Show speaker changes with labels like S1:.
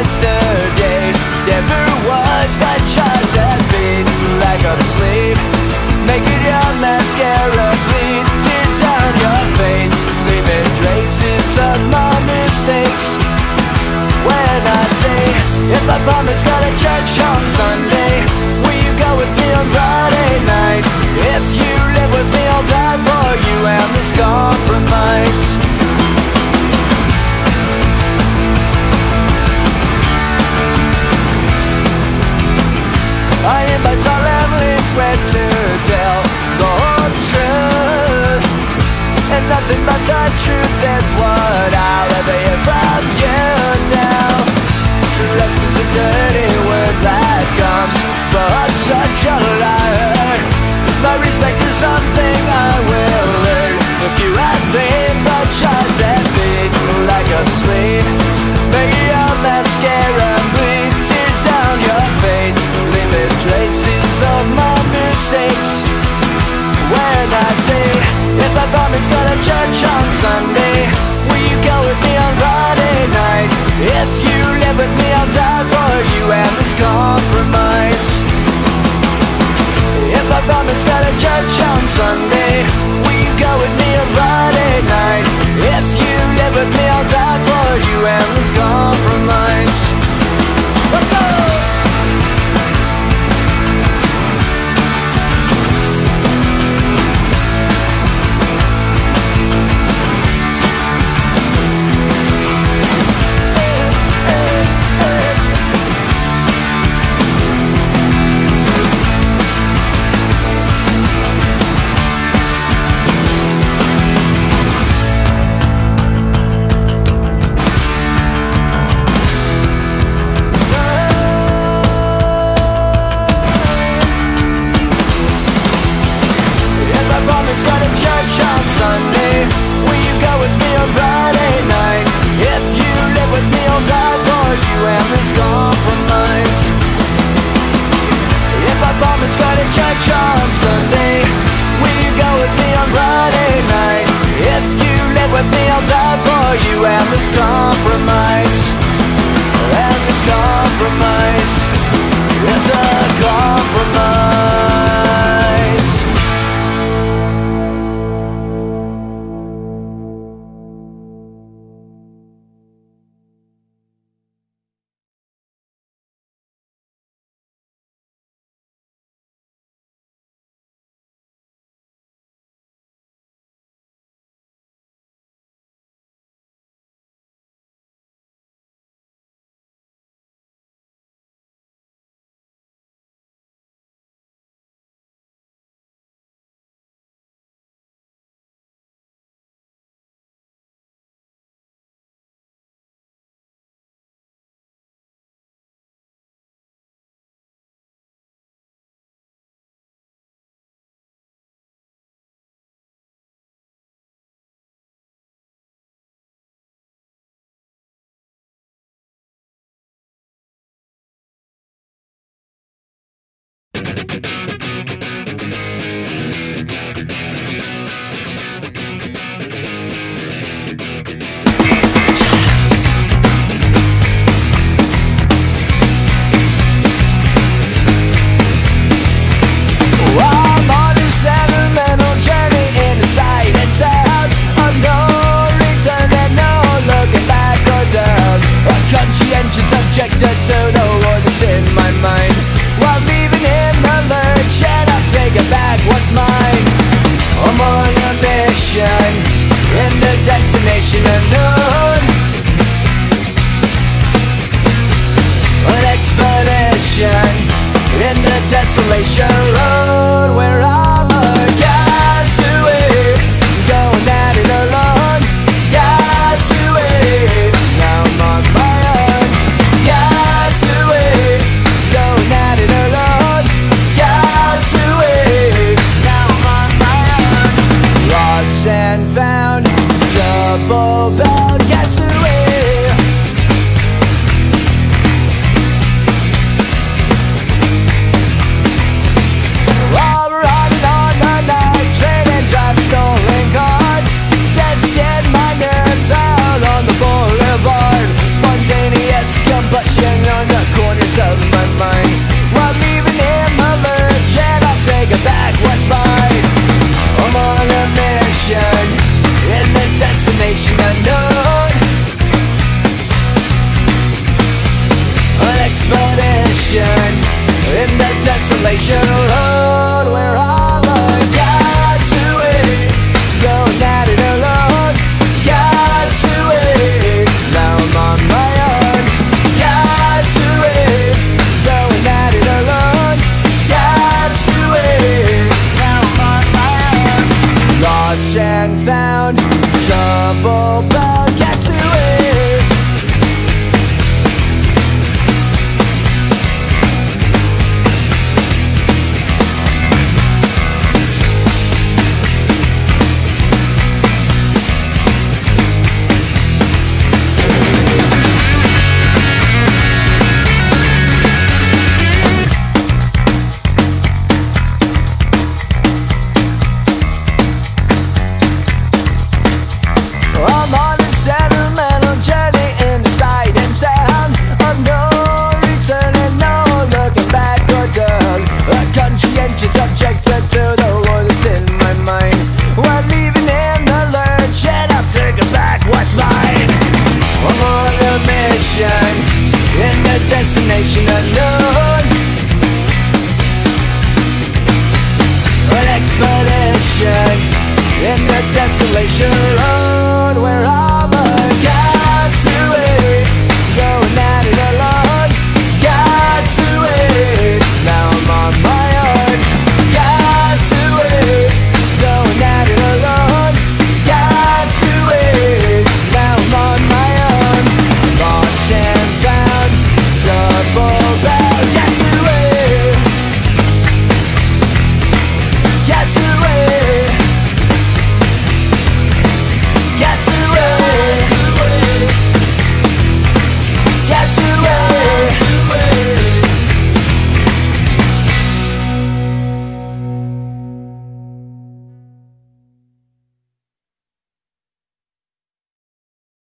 S1: yesterday. Never was what yours has been Lack of sleep Making your mascara bleed Tears on your face. Leaving traces of my mistakes. When I say If I promise